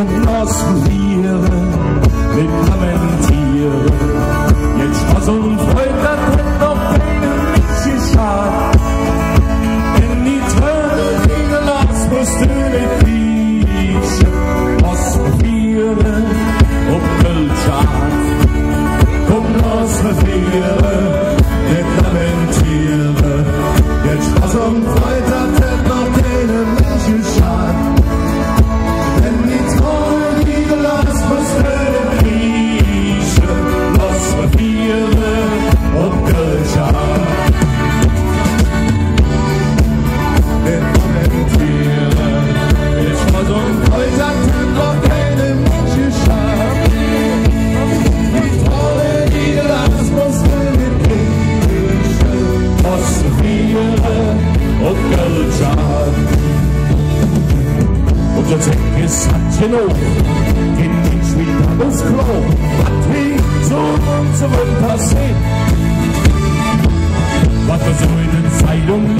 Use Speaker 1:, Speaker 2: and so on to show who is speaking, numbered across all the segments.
Speaker 1: und Nossen Biere mit Kommentieren. Jetzt was und Freund The take is such an old In which we doubles grow But we so unseren Passen Was für so eine Zeitung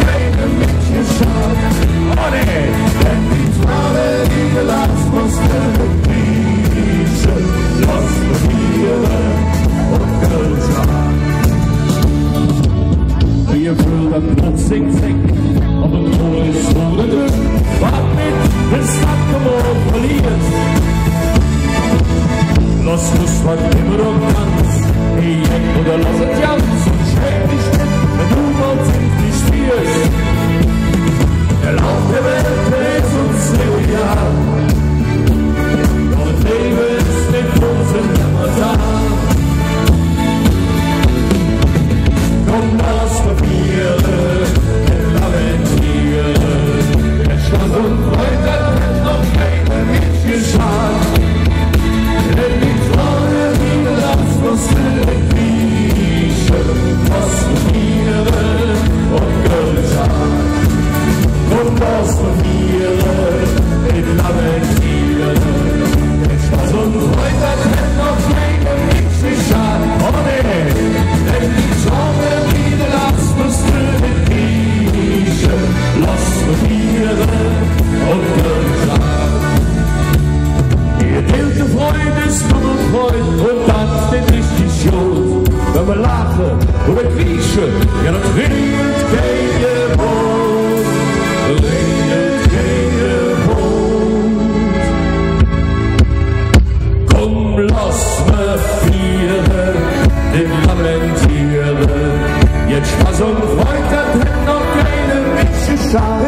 Speaker 1: what Haven hoe het wiesje en het wind geen je boot. Leent geen je boot. Kom, los me vieren, den lamentieren. Jetzt was und weiter, denn noch keine Mische schauen.